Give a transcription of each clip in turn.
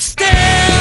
stand.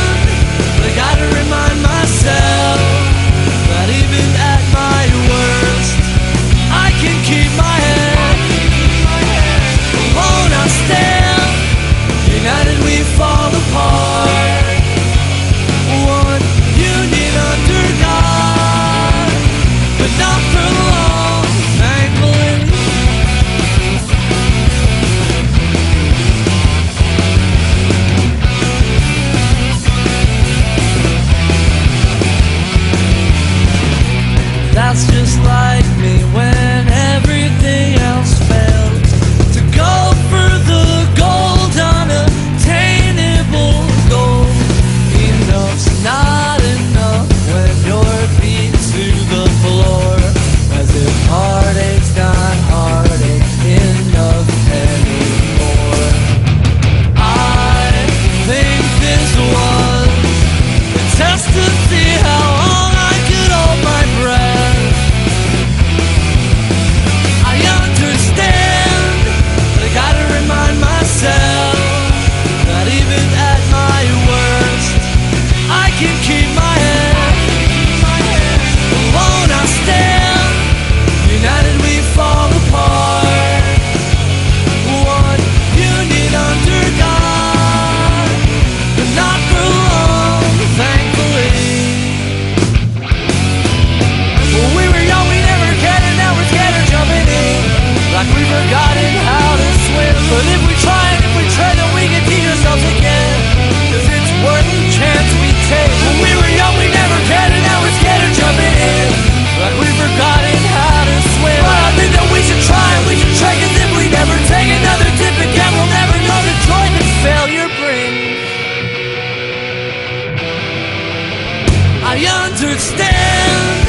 I understand.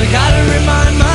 I gotta remind myself.